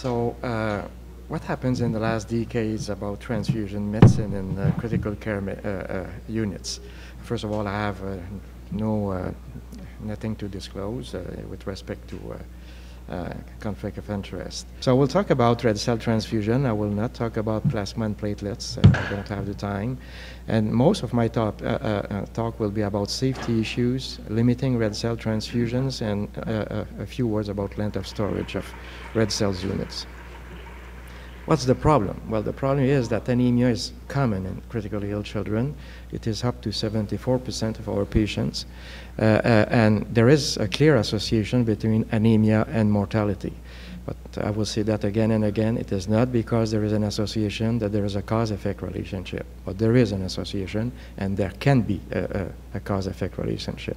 So, uh, what happens in the last decades about transfusion medicine in uh, critical care uh, uh, units? First of all, I have uh, no uh, nothing to disclose with respect to uh, conflict of interest. So we'll talk about red cell transfusion. I will not talk about plasma and platelets. I don't have the time. And most of my talk, uh, uh, uh talk will be about safety issues, limiting red cell transfusions, and uh, a few words about length of storage of red cells units. What's the problem? Well, the problem is that anemia is common in critically ill children. It is up to 74% of our patients. Uh, uh, and there is a clear association between anemia and mortality. But I will say that again and again. It is not because there is an association that there is a cause-effect relationship, but there is an association, and there can be a, a, a cause-effect relationship.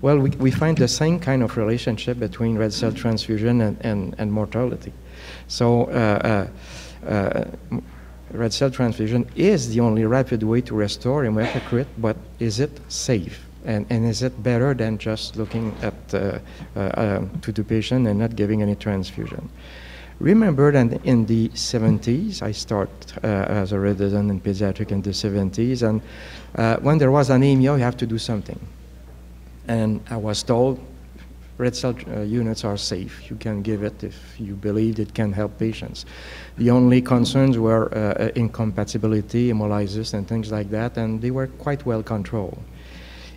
Well, we, we find the same kind of relationship between red cell transfusion and, and, and mortality. So uh, uh, uh, red cell transfusion is the only rapid way to restore hematocrit, but is it safe? And, and is it better than just looking at uh, uh, um, to the patient and not giving any transfusion? Remember that in the 70s, I started uh, as a resident in pediatric in the 70s, and when there was anemia, you have to do something. And I was told red cell uh, units are safe. You can give it if you believe it can help patients. The only concerns were uh, uh incompatibility, hemolysis, and things like that, and they were quite well controlled.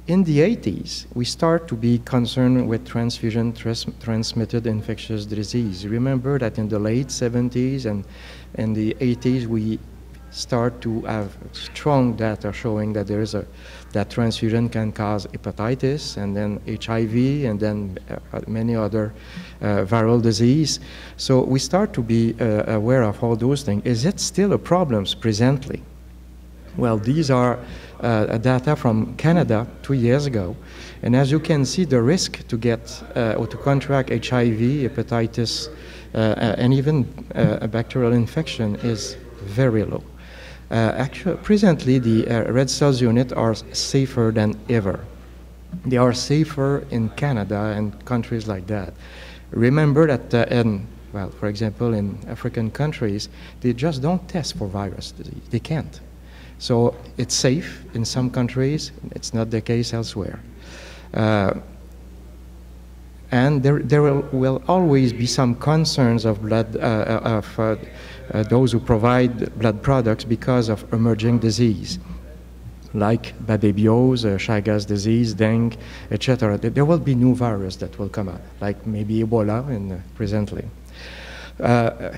In the 80s, we start to be concerned with transfusion trans transmitted infectious disease. Remember that in the late 70s and in the 80s, we start to have strong data showing that there is a that transfusion can cause hepatitis and then HIV and then uh, many other uh, viral disease. So we start to be uh, aware of all those things. Is it still a problem presently? Well, these are uh, data from Canada two years ago. And as you can see, the risk to get uh, or to contract HIV, hepatitis, uh, and even a bacterial infection is very low. Uh, actually, presently, the uh, red cells unit are safer than ever. They are safer in Canada and countries like that. Remember that uh, in, well, for example, in African countries, they just don't test for virus disease. They can't. So it's safe in some countries. It's not the case elsewhere. Uh, and there, there will, will, always be some concerns of blood uh, of uh, uh, those who provide blood products because of emerging disease like babebiose, uh, Chagas disease, dengue, etc. There will be new viruses that will come out, like maybe Ebola in, uh, presently. Uh,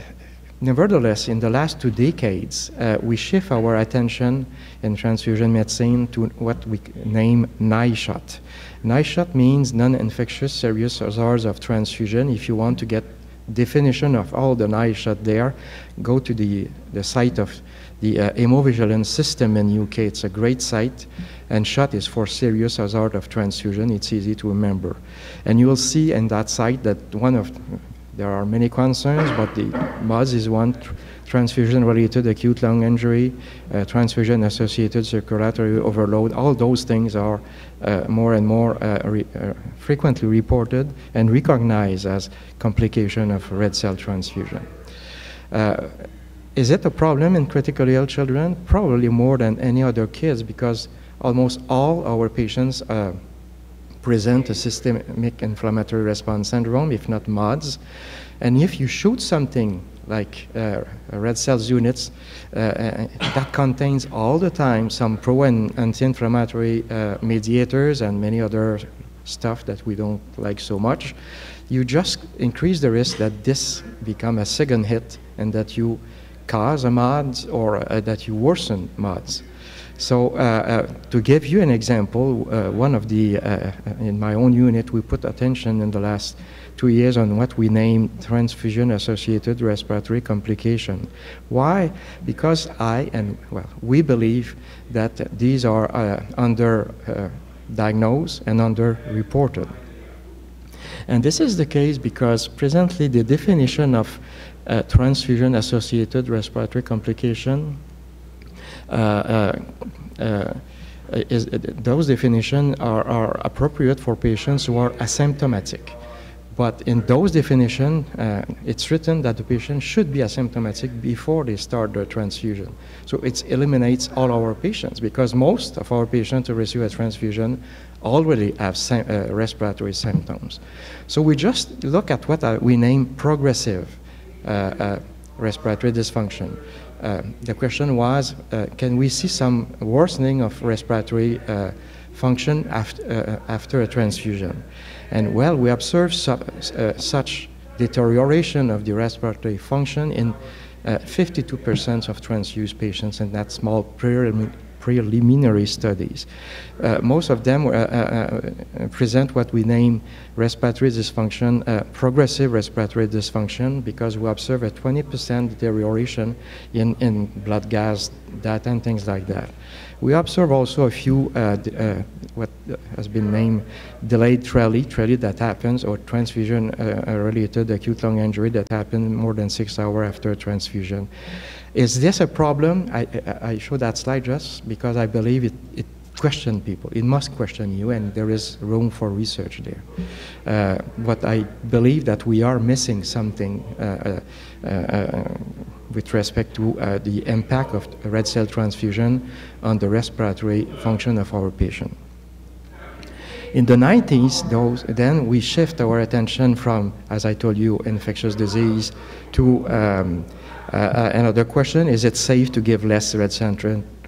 nevertheless, in the last two decades, uh, we shift our attention in transfusion medicine to what we name NISHOT. NISHOT means non-infectious serious hazards of transfusion. If you want to get definition of all the NISHOT there, go to the, the site of the uh, hemovigilance system in UK. It's a great site. And SHOT is for serious hazard of transfusion. It's easy to remember. And you will see in that site that one of, there are many concerns, but the MODS is one, tr transfusion-related acute lung injury, uh, transfusion-associated circulatory overload. All those things are uh, more and more uh, re uh, frequently reported and recognized as complication of red cell transfusion. Uh, is it a problem in critically ill children? Probably more than any other kids because almost all our patients present a systemic inflammatory response syndrome, if not MODS. And if you shoot something like uh, red cells units uh, uh, that contains all the time some pro and anti-inflammatory uh, mediators and many other stuff that we don't like so much, you just increase the risk that this become a second hit and that you cause a MODS or uh, that you worsen MODS. So uh, uh, to give you an example, uh, one of the, in my own unit, we put attention in the last two years on what we name transfusion-associated respiratory complication. Why? Because I and, well, we believe that these are under diagnosed and under-reported. And this is the case because presently the definition of uh, transfusion-associated respiratory complication is, those definitions are, are appropriate for patients who are asymptomatic But in those definition, uh, it's written that the patient should be asymptomatic before they start their transfusion. So it eliminates all our patients because most of our patients who receive a transfusion already have uh, respiratory symptoms. So we just look at what uh, we name progressive uh, uh, respiratory dysfunction. Uh, the question was, can we see some worsening of respiratory function after, after a transfusion? And well, we observed su uh, such deterioration of the respiratory function in 52% uh, of transfused patients in that small preliminary studies. Uh, most of them uh, uh, present what we name respiratory dysfunction, progressive respiratory dysfunction, because we observe a 20% deterioration in, in blood gas data and things like that. We observe also a few, uh, uh, what has been named delayed TRALI, TRALI that happens, or transfusion-related uh, acute lung injury that happens more than six hours after transfusion. Is this a problem? I, I show that slide just because I believe it, it question people. It must question you, and there is room for research there. Uh, but I believe that we are missing something uh, uh, uh with respect to uh, the impact of red cell transfusion on the respiratory function of our patient. In the 90s, those, then we shift our attention from, as I told you, infectious disease to um, another question, is it safe to give less red cell,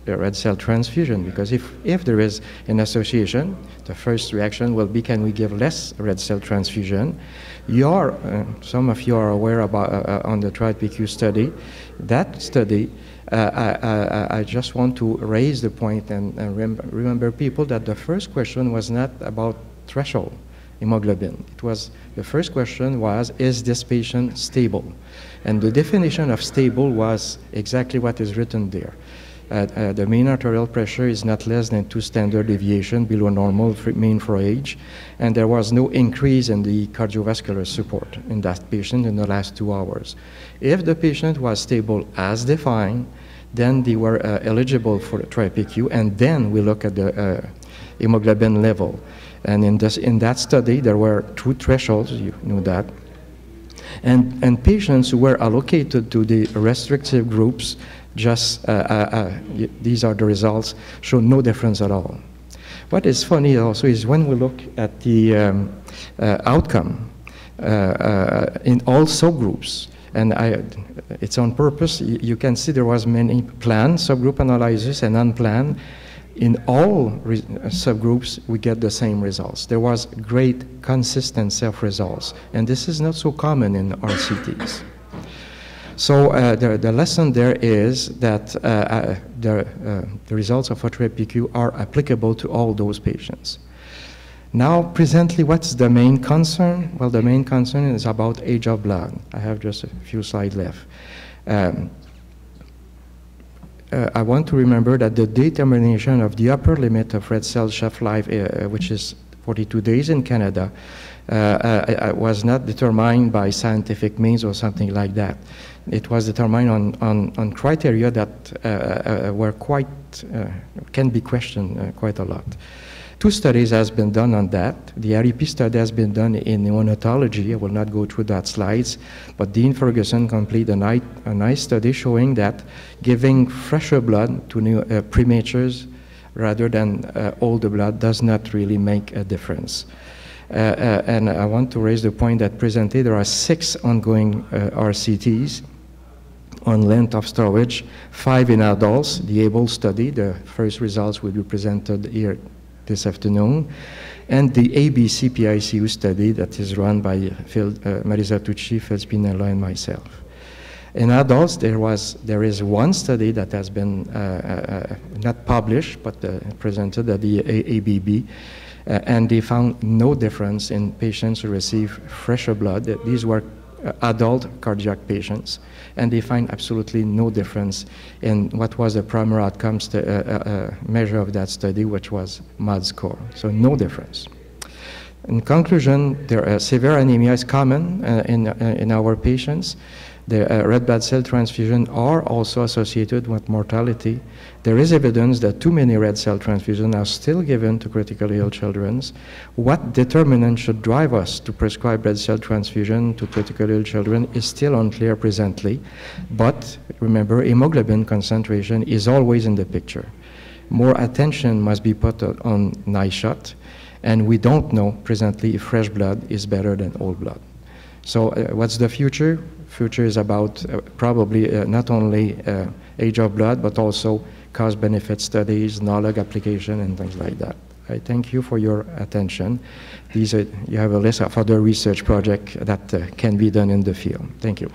red cell transfusion? Because if, if there is an association, the first reaction will be, can we give less red cell transfusion? You are, uh, some of you are aware about uh, uh on the TRIPICU study. That study, uh, I, I, I, just want to raise the point and, and rem remember people that the first question was not about threshold hemoglobin. It was the first question was, is this patient stable? And the definition of stable was exactly what is written there. Uh, uh, the mean arterial pressure is not less than two standard deviation below normal for mean for age, and there was no increase in the cardiovascular support in that patient in the last two hours. If the patient was stable as defined, then they were uh, eligible for TRIPICU, and then we look at the uh, hemoglobin level. And in, this, in that study, there were two thresholds, you know that, and, and patients who were allocated to the restrictive groups just uh, uh, uh, these are the results, show no difference at all. What is funny also is when we look at the um, outcome in all subgroups, and I, it's on purpose. You can see there was many planned subgroup analysis and unplanned. In all subgroups, we get the same results. There was great consistency of results, and this is not so common in RCTs. So uh, the, the lesson there is that uh, uh the, uh, the results of TRIPICU are applicable to all those patients. Now, presently, what's the main concern? Well, the main concern is about age of blood. I have just a few slides left. Um, uh, I want to remember that the determination of the upper limit of red cell shelf life, uh, which is 42 days in Canada, uh, uh, was not determined by scientific means or something like that it was determined on, on, on criteria that uh, uh, were quite, uh, can be questioned quite a lot. Two studies has been done on that. The REP study has been done in neonatology. I will not go through that slides, but Dean Fergusson completed a, nice, a nice study showing that giving fresher blood to new, uh, prematures rather than uh, older blood does not really make a difference. Uh, uh, and I want to raise the point that presently there are six ongoing uh, RCTs on length of storage, five in adults, the ABLE study, the first results will be presented here this afternoon, and the ABC PICU study that is run by Phil, uh, Marisa Tucci, Phil and myself. In adults, there, was, there is one study that has been uh, uh, not published, but uh, presented at the ABB, uh, and they found no difference in patients who receive fresher blood. These were uh, adult cardiac patients, and they find absolutely no difference in what was the primary outcomes to, uh, uh, uh, measure of that study, which was MAD score. So no difference. In conclusion, there, severe anemia is common in, in our patients. The uh, red blood cell transfusion are also associated with mortality. There is evidence that too many red cell transfusions are still given to critically ill children. What determinant should drive us to prescribe red cell transfusion to critically ill children is still unclear presently. But remember, hemoglobin concentration is always in the picture. More attention must be put on NISHOT, and we don't know presently if fresh blood is better than old blood. So uh, what's the future? Future is about uh, probably uh, not only uh, age of blood, but also cost-benefit studies, knowledge application, and things like that. I thank you for your attention. These are, you have a list of other research projects that uh, can be done in the field. Thank you.